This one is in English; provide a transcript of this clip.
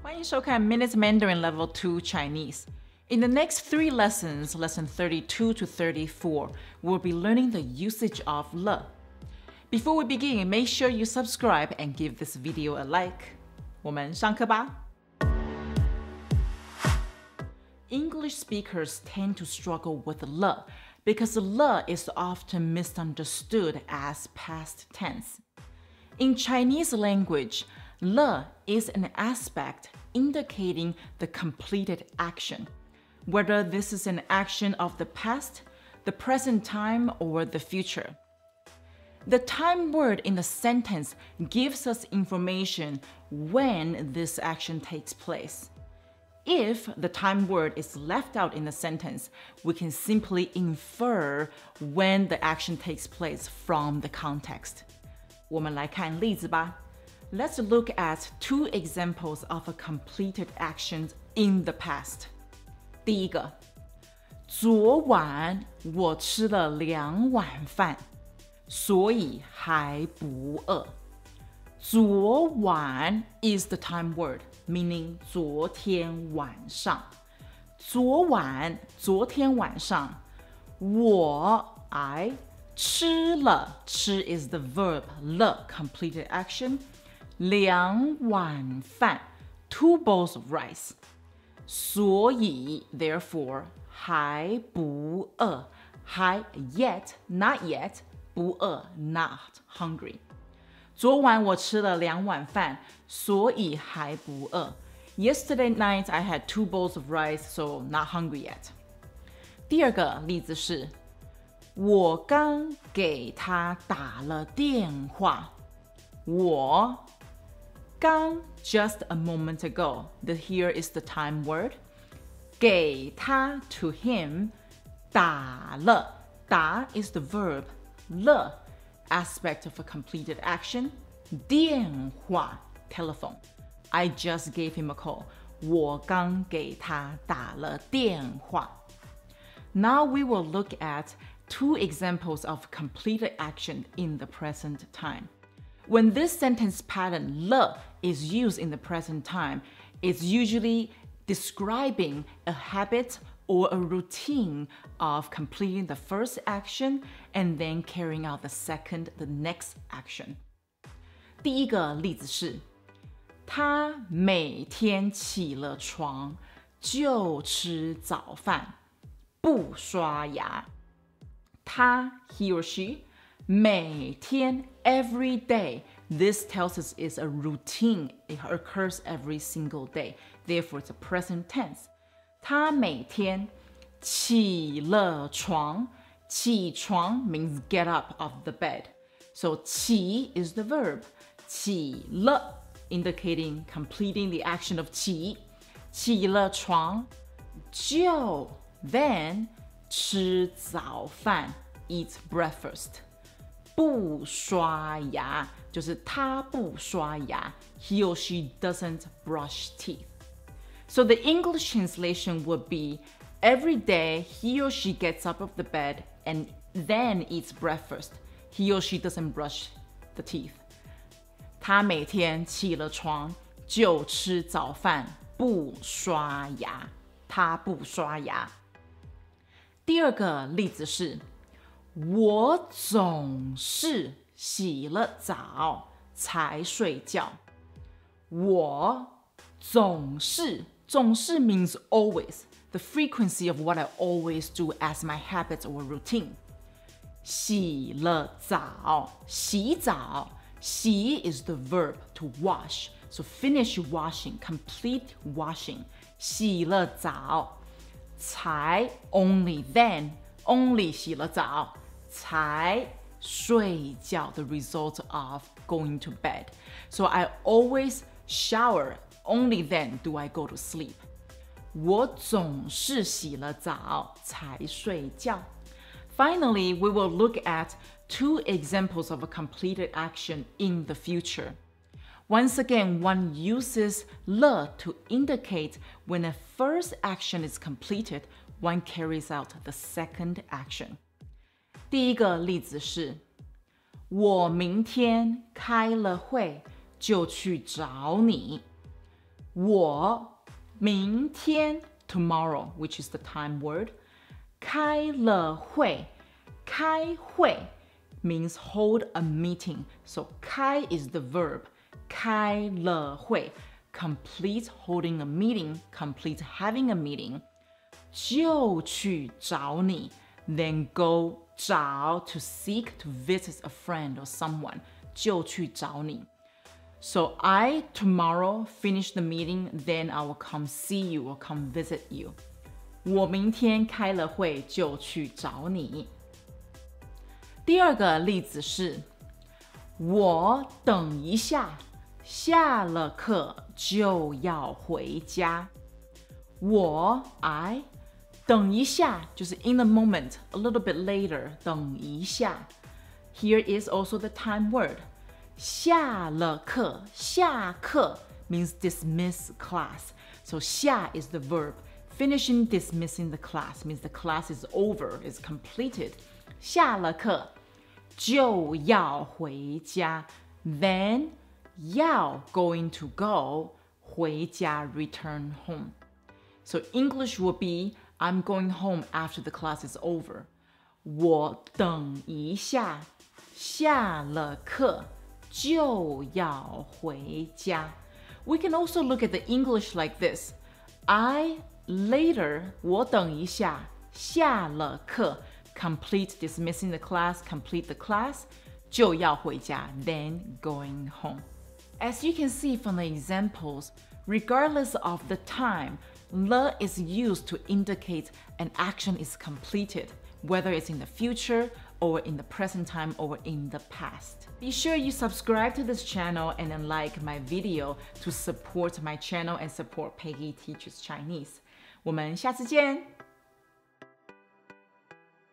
欢迎收看 Minutes Mandarin Level 2 Chinese. In the next three lessons, lesson 32 to 34, we'll be learning the usage of le. Before we begin, make sure you subscribe and give this video a like. 我们上课吧。English speakers tend to struggle with le because le is often misunderstood as past tense. In Chinese language, le is an aspect indicating the completed action, whether this is an action of the past, the present time, or the future. The time word in the sentence gives us information when this action takes place. If the time word is left out in the sentence, we can simply infer when the action takes place from the context. 我们来看例子吧。 Let's look at two examples of a completed action in the past. 第一个，昨晚我吃了两碗饭，所以还不饿。昨晚 is the time word meaning 昨天晚上。昨晚，昨天晚上，我 I 吃了，吃 is the verb 了 completed action， 两碗饭 two bowls of rice，所以 therefore 还不饿，还 yet not yet 不饿 not hungry。昨晚我吃了两碗饭，所以还不饿。Yesterday night I had two bowls of rice, so not hungry yet. 第二个例子是。我刚给他打了电话。我 刚 just a moment ago. The here is the time word. 给他 to him 打了打 is the verb 了 aspect of a completed action. 电话 telephone. I just gave him a call. 我刚给他打了电话。Now we will look at two examples of completed action in the present time. When this sentence pattern le is used in the present time, it's usually describing a habit or a routine of completing the first action and then carrying out the second, the next action. 第一个例子是，他每天起了床就吃早饭，不刷牙。他 he or she 每天 every day. This tells us it's a routine. It occurs every single day. Therefore, it's a present tense. 他每天起了床。起床 means get up of the bed. So 起 is the verb. 起了 indicating completing the action of 起。起了床就 then 吃早饭，eat breakfast。 不刷牙就是他不刷牙，he or she doesn't brush teeth. So the English translation would be every day he or she gets up of the bed and then eats breakfast. He or she doesn't brush the teeth. 他每天起了床就吃早饭，不刷牙。他不刷牙。第二个例子是， 我总是洗了澡才睡觉。我总是总是 means always the frequency of what I always do as my habit or routine。洗了澡，洗澡，洗 is the verb to wash。So finish washing, complete washing. 洗了澡。才 only then only 洗了澡 才睡觉 the result of going to bed. So I always shower only then do I go to sleep. 我总是洗了澡才睡觉。Finally, we will look at two examples of a completed action in the future. Once again, one uses le to indicate when a first action is completed, one carries out the second action. 第一个例子是，我明天开了会就去找你。 我明天 tomorrow, which is the time word. 开了会，开会 means hold a meeting. So 开 is the verb. 开了会 complete holding a meeting, complete having a meeting. 就去找你 then go 找 to seek to visit a friend or someone 就去找你 so I tomorrow finish the meeting, then I will come see you or come visit you. 我明天开了会就去找你。第二个例子是，我等一下下了课就要回家。我 I 等一下就是 in a moment, a little bit later. 等一下。Here is also the time word. 下了课，下课 means dismiss class. So 下 is the verb. Finishing dismissing the class means the class is over, is completed. 下了课就要回家，then 要 going to go 回家 return home. So English will be I'm going home after the class is over. 我等一下，下了课。就要回家. We can also look at the English like this. I later 我等一下下了课 complete dismissing the class, complete the class 就要回家 then going home. As you can see from the examples, regardless of the time, le is used to indicate an action is completed, whether it's in the future or in the present time or in the past. Be sure you subscribe to this channel and then like my video to support my channel and support Peggy Teaches Chinese. 我们下次见。